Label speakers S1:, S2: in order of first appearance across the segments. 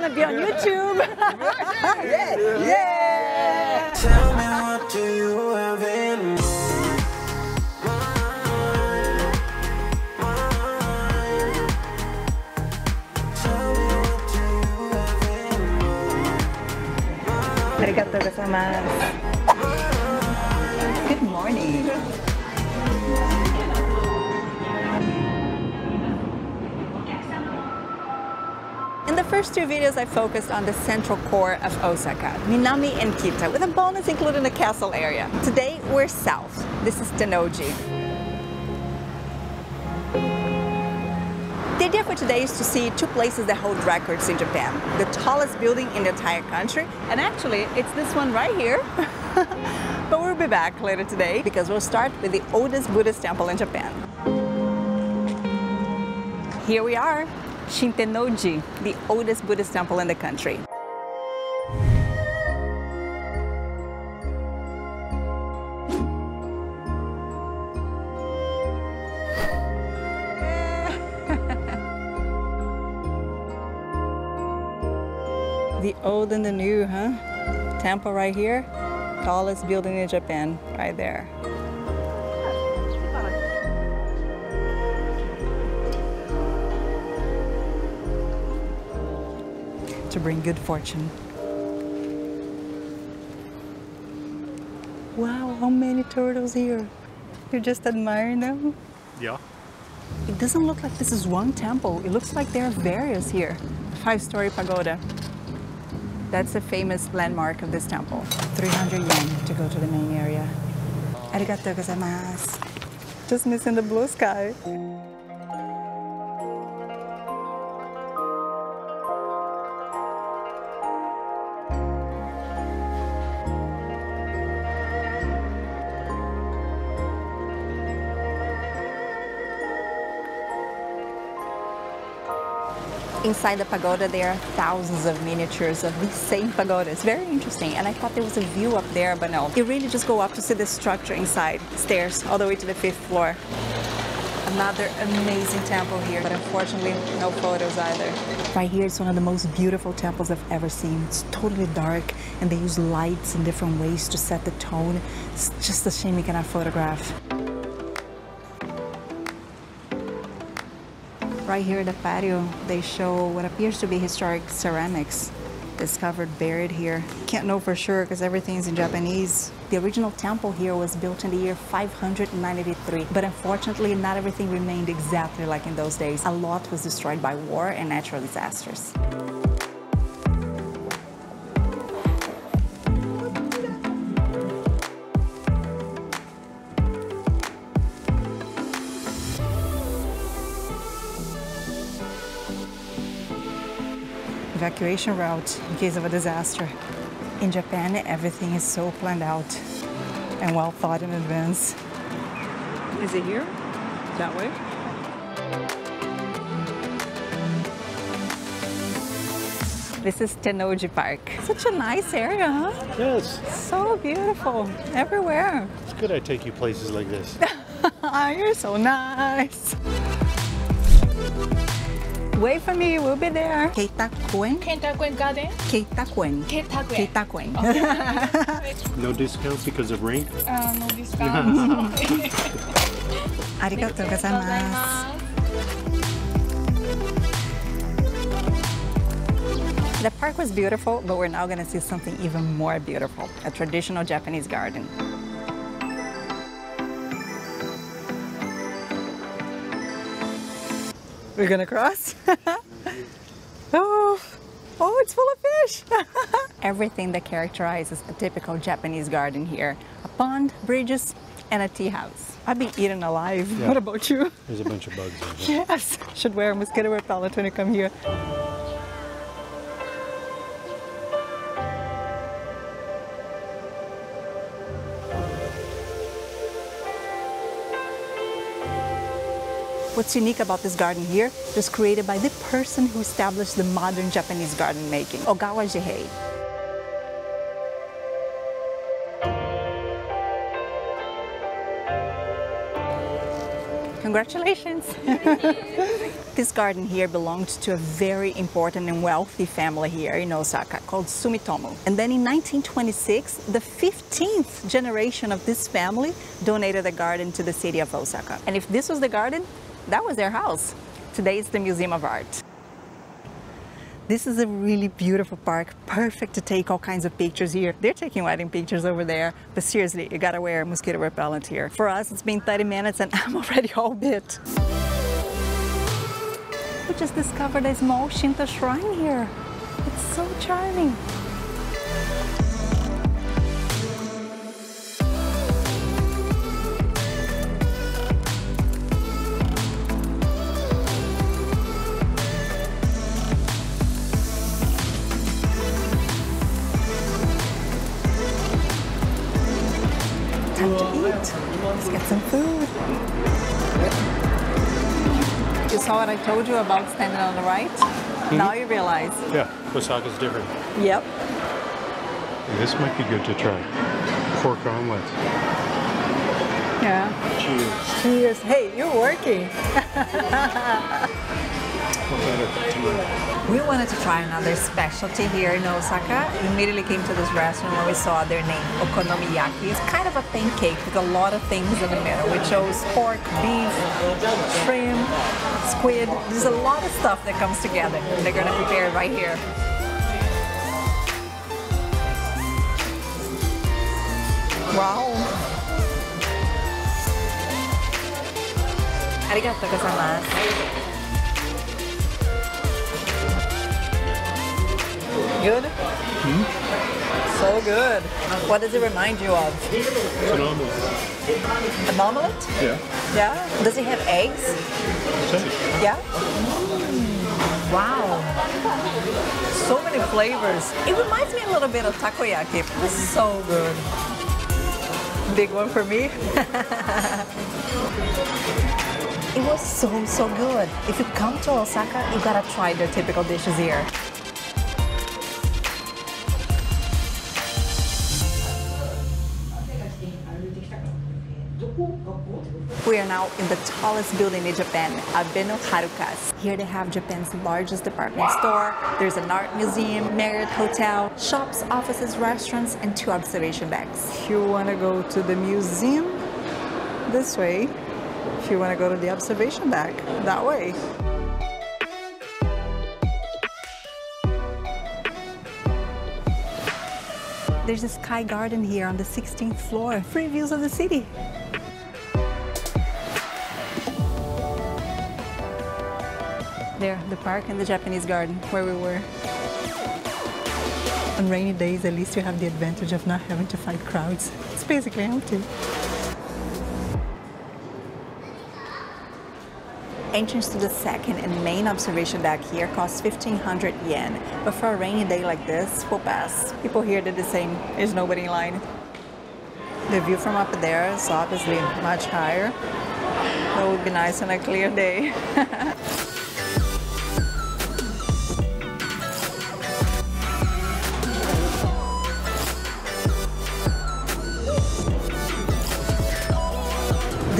S1: gonna be on YouTube. yeah, yeah.
S2: Tell me what do you have in mind? Tell
S1: first two videos, I focused on the central core of Osaka, Minami and Kita, with a bonus including the castle area. Today, we're south. This is Tennoji. The idea for today is to see two places that hold records in Japan. The tallest building in the entire country, and actually, it's this one right here. but we'll be back later today because we'll start with the oldest Buddhist temple in Japan. Here we are, Shitennoji, the oldest Buddhist temple in the country. The old and the new, huh? Temple right here, tallest building in Japan, right there. To bring good fortune. Wow, how many turtles here? You just admire them?
S3: Yeah.
S1: It doesn't look like this is one temple. It looks like there are various here. Five-story pagoda. That's a famous landmark of this temple. 300 yen to go to the main area. Arigatou gozaimasu. Just missing the blue sky. Inside the pagoda, there are thousands of miniatures of these same pagodas. Very interesting. And I thought there was a view up there, but no. You really just go up to see the structure inside. Stairs all the way to the fifth floor. Another amazing temple here, but unfortunately, no photos either. Right here is one of the most beautiful temples I've ever seen. It's totally dark, and they use lights in different ways to set the tone. It's just a shame you cannot photograph. Right here in the patio, they show what appears to be historic ceramics discovered buried here. Can't know for sure because everything's in Japanese. The original temple here was built in the year 593, but unfortunately, not everything remained exactly like in those days. A lot was destroyed by war and natural disasters. Evacuation route in case of a disaster. In Japan, everything is so planned out and well thought in advance.
S4: Is it here? That way?
S1: This is Tennoji Park. Such a nice area, huh?
S3: Yes.
S1: So beautiful everywhere.
S3: It's good I take you places like this.
S1: Ah, you're so nice. Wait for me, we'll be there. Keitakuen.
S4: Kentakuen Garden?
S1: Keitakuen.
S4: Kentakuen.
S1: Keitakuen.
S3: No discounts because of rain?
S4: Uh, no discount.
S1: Arigatou gozaimasu. The park was beautiful, but we're now going to see something even more beautiful, a traditional Japanese garden. We're going to cross. oh, oh, it's full of fish. Everything that characterizes a typical Japanese garden here. A pond, bridges, and a tea house. I'd be eaten alive.
S3: Yeah.
S1: What about you?
S3: There's a bunch of bugs.
S1: Yes, should wear a mosquito repellent when you come here. What's unique about this garden here was created by the person who established the modern Japanese garden making, Ogawa Jihei. Congratulations. this garden here belonged to a very important and wealthy family here in Osaka called Sumitomo. And then in 1926, the 15th generation of this family donated the garden to the city of Osaka. And if this was the garden, that was their house. Today it's the Museum of Art. This is a really beautiful park, perfect to take all kinds of pictures here. They're taking wedding pictures over there, but seriously, you gotta wear mosquito repellent here. For us, it's been 30 minutes and I'm already all bit. We just discovered a small Shinto shrine here. It's so charming. Saw what I told you about standing on the right? Hmm? Now you realize.
S3: Yeah, Osaka's different.
S1: Yep.
S3: This might be good to try. Pork omelet.
S1: Yeah.
S3: Cheers.
S1: Cheers. Hey, you're working. We wanted to try another specialty here in Osaka. We immediately came to this restaurant when we saw their name, Okonomiyaki. It's kind of a pancake with a lot of things in the middle. We chose pork, beef, shrimp, squid. There's a lot of stuff that comes together. They're gonna prepare it right here. Wow. Arigato gozaimasu. Good? So good. What does it remind you of?
S3: It's an omelet.
S1: An omelet?
S3: Yeah.
S1: Yeah. Does it have eggs?
S3: Say.
S1: Yeah. Wow. So many flavors. It reminds me a little bit of takoyaki. It's so good. Big one for me. it was so, so good. If you come to Osaka, you gotta try their typical dishes here. We are now in the tallest building in Japan, Abeno Harukas. Here they have Japan's largest department store. There's an art museum, Marriott Hotel, shops, offices, restaurants, and two observation decks. If you want to go to the museum, this way. If you want to go to the observation deck, that way. There's a sky garden here on the 16th floor. Free views of the city. There, the park and the Japanese garden where we were. On rainy days, at least you have the advantage of not having to fight crowds. It's basically empty. Entrance to the second and main observation deck here costs 1500 yen, but for a rainy day like this, we'll pass. People here did the same, there's nobody in line. The view from up there is obviously much higher. That would be nice on a clear day.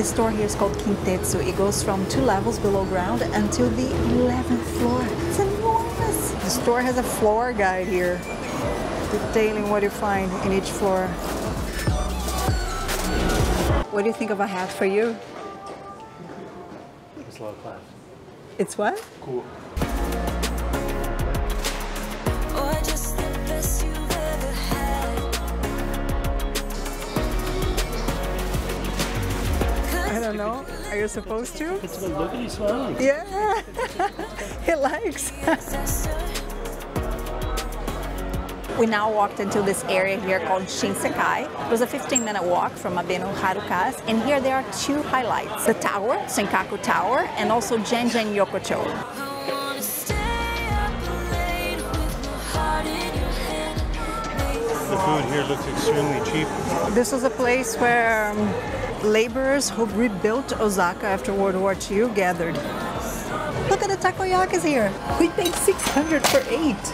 S1: The store here is called Kintetsu. It goes from two levels below ground until the 11th floor. It's enormous. The store has a floor guide here, detailing what you find in each floor. What do you think of a hat for you?
S3: It's a lot of class.
S1: It's what?
S3: Cool.
S1: Don't know. Are you supposed to?
S3: It's a look at you smiling.
S1: Yeah. he likes. We now walked into this area here called Shinsekai. It was a 15 minute walk from Abeno Harukas, and here there are two highlights the tower, Tsutenkaku Tower, and also Janjan Yokocho.
S3: Food here looks extremely cheap.
S1: This is a place where um, laborers who rebuilt Osaka after World War II gathered. Look at the takoyakis here. We paid 600 for eight.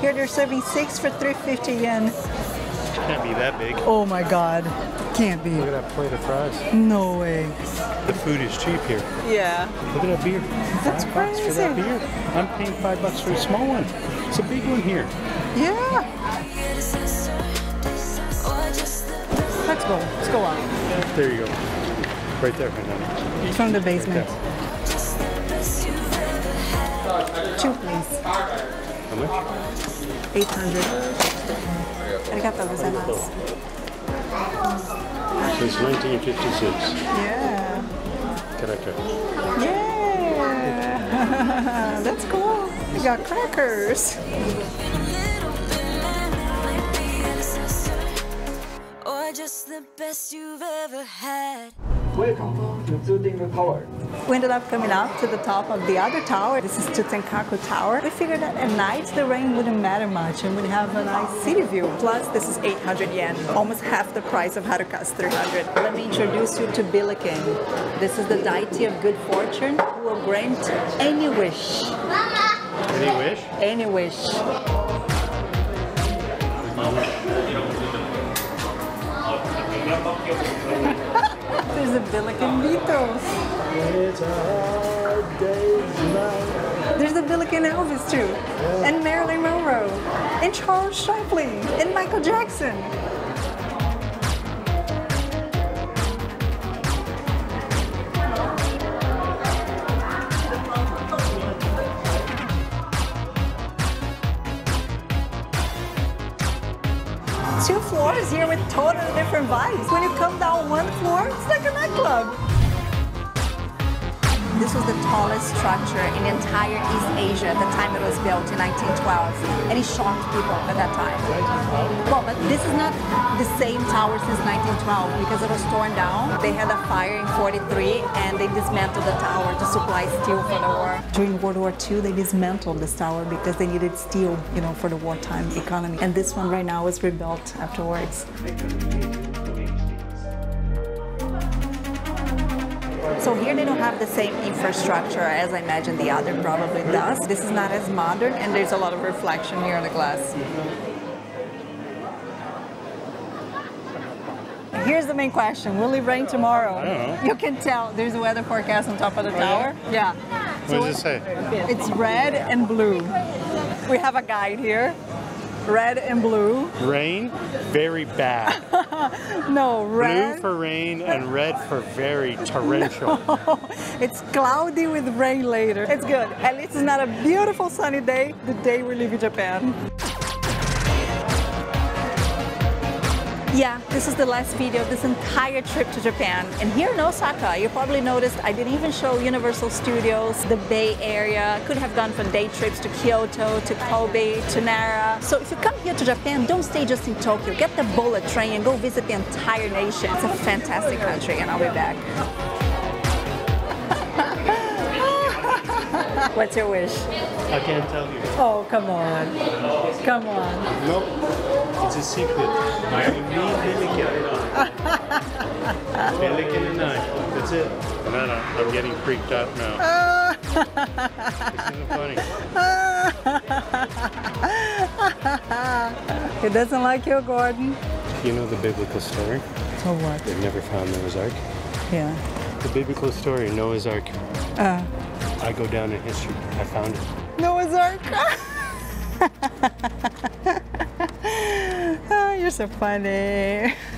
S1: Here they're serving six for 350 yen.
S3: Can't be that big.
S1: Oh my god. Can't be.
S3: Look at that plate of fries.
S1: No way.
S3: The food is cheap here.
S1: Yeah.
S3: Look at that beer.
S1: That's
S3: five bucks for that
S1: crazy.
S3: beer. I'm paying five bucks for a small one. It's a big one here.
S1: Yeah.
S2: Best.
S1: Let's go. Let's go out.
S3: There you go. Right there, Hannah.
S1: From the basement.
S2: Just the best you've ever had.
S1: Two, please.
S3: How much?
S1: 800. I got Arigatou gozaimasu.
S3: Since 1956.
S1: Yeah.
S3: Correct.
S1: Yeah. That's cool. You got crackers.
S2: Best you've ever had.
S5: Welcome to Zuding Tower.
S1: We ended up coming up to the top of the other tower. This is Tsutenkaku Tower. We figured that at night the rain wouldn't matter much and we'd have a nice city view. Plus, this is 800 yen, almost half the price of Harukas 300. Let me introduce you to Billiken. This is the deity of good fortune who will grant any wish.
S3: Any wish?
S1: Any wish. There's a Billiken Beatles.
S3: A.
S1: There's the Billiken Elvis too, and Marilyn Monroe, and Charles Chaplin, and Michael Jackson. With totally different vibes. When you come down one floor, it's like a nightclub. This was the tallest structure in entire East Asia at the time it was built in 1912, and it shocked people at that time. Well, but this is not the same tower since 1912 because it was torn down. They had a fire in 43 and they dismantled the tower to supply steel for the war. During World War II, they dismantled this tower because they needed steel, you know, for the wartime economy. And this one right now was rebuilt afterwards. So here they don't have the same infrastructure as I imagine the other probably does. This is not as modern and there's a lot of reflection here in the glass. Here's the main question. Will it rain tomorrow?
S3: I don't know.
S1: You can tell there's a weather forecast on top of the oh, tower. Yeah.
S3: What does it say?
S1: It's red and blue. We have a guide here. Red and blue.
S3: Rain, very bad.
S1: No, red.
S3: Blue for rain and red for very torrential.
S1: It's cloudy with rain later. It's good. At least it's not a beautiful sunny day the day we leave Japan. Yeah, this is the last video of this entire trip to Japan. And here in Osaka, you probably noticed I didn't even show Universal Studios, the Bay Area. Could have gone for day trips to Kyoto, to Kobe, to Nara. So if you come here to Japan, don't stay just in Tokyo. Get the bullet train and go visit the entire nation. It's a fantastic country, and I'll be back. What's your wish?
S3: I can't tell you.
S1: Oh, come on. Come on.
S3: Nope. It's a secret. I only Billiken. Billiken and I. That's it. No, no, I'm getting freaked out now. Isn't it funny?
S1: He doesn't like you, Gordon.
S3: You know the biblical story?
S1: So what?
S3: They've never found Noah's Ark.
S1: Yeah.
S3: The biblical story, Noah's Ark.
S1: Uh,
S3: I go down in history. I found it.
S1: Noah's Ark. you're so funny.